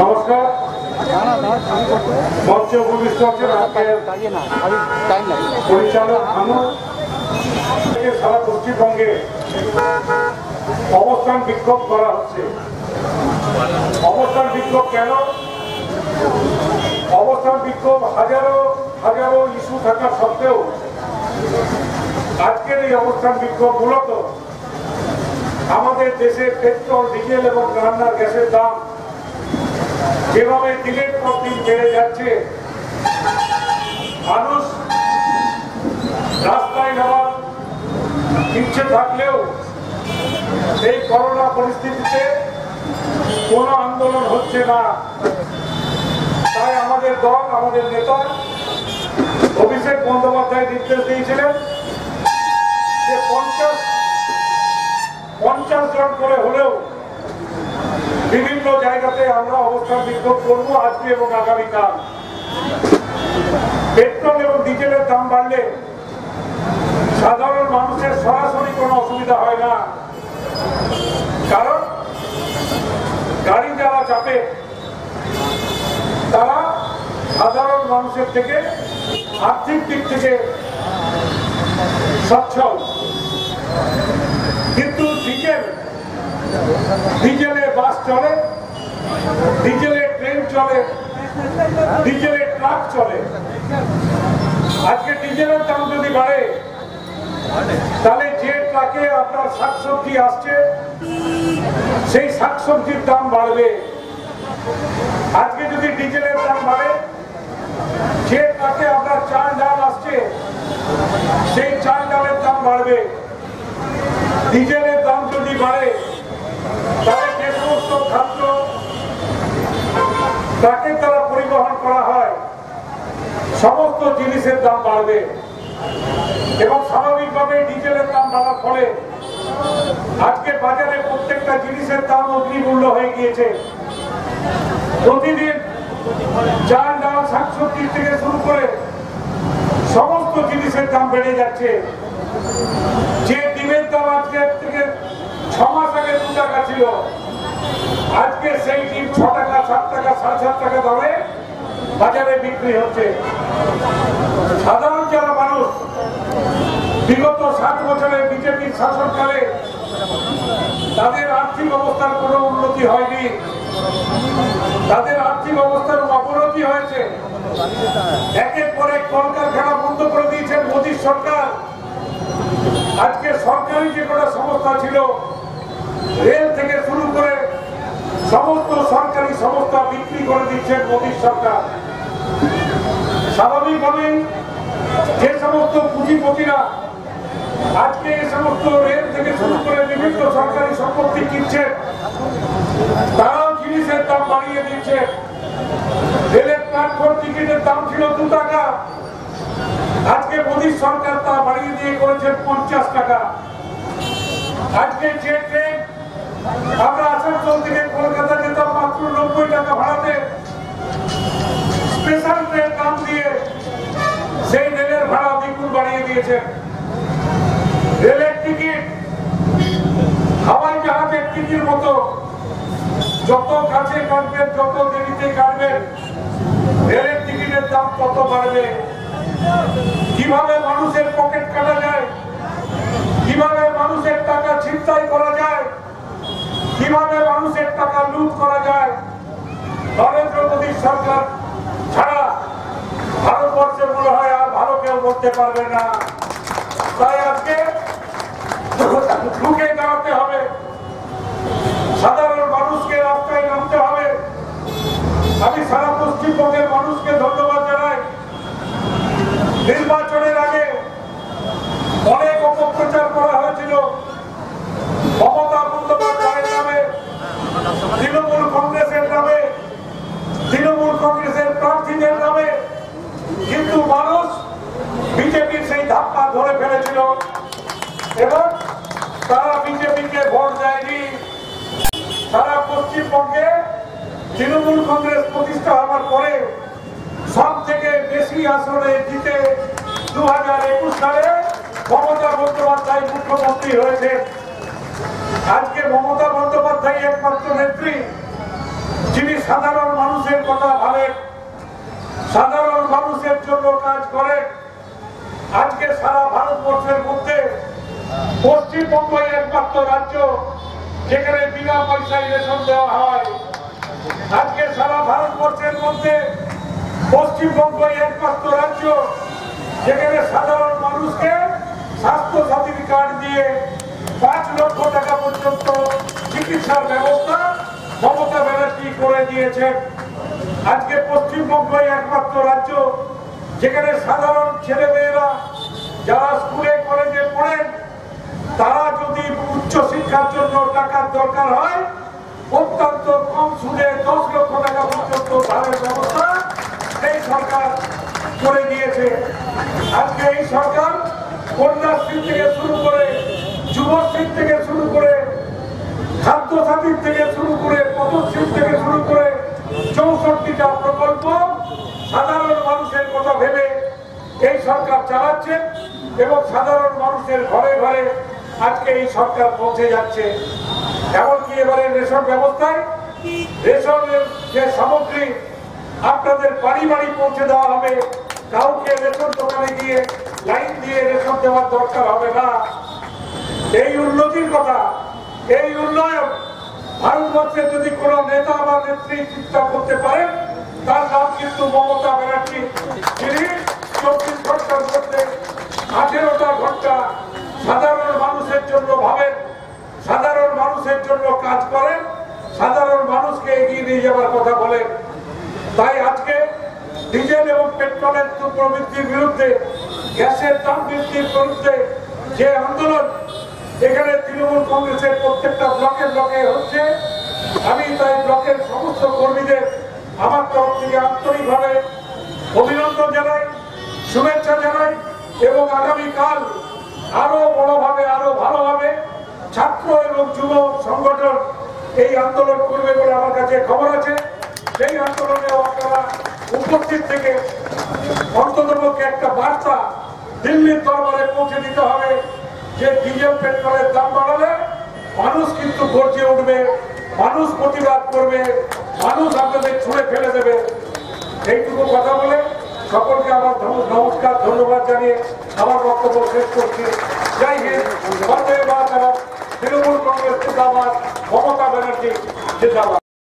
নমস্কার। মঞ্চ উপবিষ্ট আছেন পরিচালক ভানু। সারা পশ্চিমবঙ্গে অবস্থান বিক্ষোভ করা হচ্ছে। অবস্থান বিক্ষোভ কেন? অবস্থান বিক্ষোভ হাজারো হাজারো ইস্যু থাকা সত্ত্বেও আজকের এই অবস্থান বিক্ষোভ মূলত আমাদের দেশে পেট্রোল, ডিজেল এবং রান্নার গ্যাসের দাম যেভাবে দিনের পর দিন বেড়ে যাচ্ছে, মানুষ রাস্তায় যাওয়ার ইচ্ছে থাকলেও এই করোনা পরিস্থিতিতে কোনো আন্দোলন হচ্ছে না। তাই আমাদের দল, আমাদের নেতা অভিষেক বন্দ্যোপাধ্যায় নির্দেশ দিয়েছিলেন যে পঞ্চাশ পঞ্চাশ জন করে হলেও বিভিন্ন জায়গাতে আমরা অবস্থান বিক্ষোভ করব আজকে এবং আগামীকাল। পেট্রোল এবং ডিজেলের দাম বাড়লে সাধারণ মানুষের সরাসরি কোনো অসুবিধা হয় না। কারণ গাড়ি যারা চাপে, তারা সাধারণ মানুষের থেকে আর্থিক দিক থেকে সচ্ছল। কিন্তু ডিজেল ডিজেলে বাস চলে, ডিজেলে ট্রেন চলে, ডিজেলে ট্রাক চলে। আজকে ডিজেলের দাম যদি বাড়ে, তাহলে যে ট্রাকে আপনার শাকসবজি আসছে, সেই শাকসবজির দাম বাড়বে। আজকে যদি ডিজেলের দাম বাড়ে, যে ট্রাকে আপনার চাল ডাল আসছে, সেই চাল ডালের দাম বাড়বে। ডিজেলের দাম যদি বাড়ে তাহলে যে সমস্ত খাদ্য ট্রাকের দ্বারা পরিবহন করা হয় সমস্ত জিনিসের দাম বাড়বে। এবং স্বাভাবিকভাবে ডিজেলের দাম বাড়ার ফলে আজকে বাজারে প্রত্যেকটা জিনিসের দাম অগ্নিমূল্য হয়ে গিয়েছে। প্রতিদিন চাল, ডাল, শাকসবজি থেকে শুরু করে সমস্ত জিনিসের দাম বেড়ে যাচ্ছে। যে ডিমের দাম আজকে থেকে ছ মাস আগে দু টাকা ছিল, আজকে সেই ডিম ছ টাকা, সাত টাকা, সাড়ে সাত টাকা দামে বাজারে বিক্রি হচ্ছে। সাধারণ যারা মানুষ, বিগত সাত বছরে বিজেপির শাসনকালে তাদের আর্থিক অবস্থার কোনো উন্নতি হয়নি। তাদের আর্থিক অবস্থার অবনতি হয়েছে। একের পর এক কলকারখানা বন্ধ করে দিয়েছেন মোদীর সরকার। আজকে সরকারি যে কটা সংস্থা ছিল, রেল থেকে শুরু করে সমস্ত সরকারি সংস্থা বিক্রি করে দিচ্ছেন মোদীর সরকার। স্বাভাবিকভাবেই যে সমস্ত পুঁজিপতিরা আজকে এই সমস্ত রেল থেকে শুরু করে বিভিন্ন সরকারি সম্পত্তি কিনছেন তারাও জিনিসের দাম বাড়িয়ে দিচ্ছে রেলের প্ল্যাটফর্ম টিকিটের দাম ছিল দু টাকা। আজকে মোদীর সরকার তা বাড়িয়ে দিয়ে করেছেন পঞ্চাশ টাকা। আজকে যে ট্রেন আমরা আসানসোল থেকে কলকাতা সেই রেলের ভাড়া দ্বিগুণ বাড়িয়ে দিয়েছেন। রেলের টিকিট, হাওয়াই জাহাজের টিকিট মতো যত কাছে কাটবেন, যত দেরিতে কাটবেন, রেলের টিকিটের দাম তত বাড়বে। কীভাবে মানুষের পকেট কাটা যায়? কীভাবে মানুষের টাকা ছিনতাই করা যায়? কীভাবে মানুষের টাকা লুট করা যায়? নরেন্দ্র মোদীর সরকার ছাড়া ভারতবর্ষে মনে হয় আর ভালো কেউ করতে পারবে না। তাই আজকে ঢুকে দাঁড়াতে হবে। সাধারণ মানুষকে রাস্তায় নামতে হবে। আমি সারা পশ্চিমবঙ্গের মানুষকে ধন্যবাদ জানাই। নির্বাচনের আগে অনেক অপপ্রচার করা হয়েছিল মমতা বন্দ্যোপাধ্যায়ের নামে তৃণমূল কংগ্রেসের নামে তৃণমূল কংগ্রেসের প্রার্থীদের নামে কিন্তু মানুষ ধাপ্পা ধরে ফেলেছিল। এবং তারা বিজেপিকে ভোট দেয়নি। সারা পশ্চিমবঙ্গে তৃণমূল কংগ্রেস প্রতিষ্ঠা হওয়ার পরে সব থেকে বেশি আসনে জিতে দু হাজার একুশ সালে মমতা বন্দ্যোপাধ্যায় মুখ্যমন্ত্রী হয়েছে আজকে মমতা বন্দ্যোপাধ্যায় একমাত্র নেত্রী। যিনি সাধারণ মানুষের কথা ভাবেন, সাধারণ মানুষের জন্য কাজ করেন। আজকে সারা ভারতবর্ষের মধ্যে পশ্চিমবঙ্গই একমাত্র রাজ্য যেখানে বিনা পয়সায় রেশন দেওয়া হয়। আজকে সারা ভারতবর্ষের মধ্যে পশ্চিমবঙ্গই একমাত্র রাজ্য যেখানে সাধারণ মানুষকে স্বাস্থ্য সাথী কার্ড দিয়ে পাঁচ লক্ষ টাকা পর্যন্ত চিকিৎসার ব্যবস্থা মমতা ব্যানার্জি করে দিয়েছেন। আজকে পশ্চিমবঙ্গই একমাত্র রাজ্য যেখানে সাধারণ ছেলেমেয়েরা যারা স্কুলে, কলেজে পড়েন, তারা যদি উচ্চ শিক্ষার জন্য টাকার দরকার হয়, অত্যন্ত কম সুদে দশ লক্ষ টাকা পর্যন্ত ধারের ব্যবস্থা এই সরকার করে দিয়েছে। আজকে এই সরকার কন্যাশ্রী থেকে শুরু করে যুবশ্রী থেকে শুরু করে সাথীর থেকে শুরু করে পদশ্রী থেকে শুরু করে চৌষট্টিটা প্রকল্প সাধারণ এই সরকার চালাচ্ছে এবং সাধারণ মানুষের ঘরে ঘরে আজকে এই সরকার পৌঁছে যাচ্ছে, এমনকি এবারে রেশন ব্যবস্থায়, রেশনের যে সামগ্রী আপনাদের বাড়ি বাড়ি পৌঁছে দেওয়া হবে, কাউকে রেশন দোকানে গিয়ে লাইন দিয়ে রেশন দেওয়ার দরকার হবে না। এই উন্নতির কথা, এই উন্নয়ন ভারতবর্ষে যদি কোন নেতা বা নেত্রী চিন্তা করতে পারেন, তার নাম কিন্তু মমতা ব্যানার্জি যিনি চব্বিশ ঘণ্টার মধ্যে আঠেরোটা ঘণ্টা সাধারণ মানুষের জন্য ভাবেন সাধারণ মানুষের জন্য কাজ করেন সাধারণ মানুষকে এগিয়ে যাওয়ার কথা বলেন তাই আজকে ডিজেল এবং পেট্রোলের প্রবৃদ্ধির বিরুদ্ধে, গ্যাসের দাম বৃদ্ধির বিরুদ্ধে যে আন্দোলন, এখানে তৃণমূল কংগ্রেসের প্রত্যেকটা ব্লকে ব্লকে হচ্ছে, আমি তাই ব্লকের সমস্ত কর্মীদের আমার তরফ থেকে আন্তরিকভাবে অভিনন্দন জানাই, শুভেচ্ছা জানাই, এবং আগামীকাল আরও বড়ভাবে, আরও ভালোভাবে ছাত্র এবং যুব সংগঠন এই আন্দোলন করবে বলে আমার কাছে খবর আছে। সেই আন্দোলনে আপনারা উপস্থিত থেকে অন্ততপক্ষে একটা বার্তা দিল্লির দরবারে পৌঁছে দিতে হবে যে ডিজেল পেট্রোলের দাম বাড়ালে মানুষ কিন্তু গর্জে উঠবে, মানুষ প্রতিবাদ করবে, মানুষ আপনাদের ছুঁড়ে ফেলে দেবে। এইটুকু কথা বলে সকলকে আমার নমস্কার, ধন্যবাদ জানিয়ে আমার বক্তব্য শেষ করছি। জয় হিন্দ, বন্দে মাতরম। তৃণমূল কংগ্রেস জিন্দাবাদ মমতা ব্যানার্জি জিন্দাবাদ।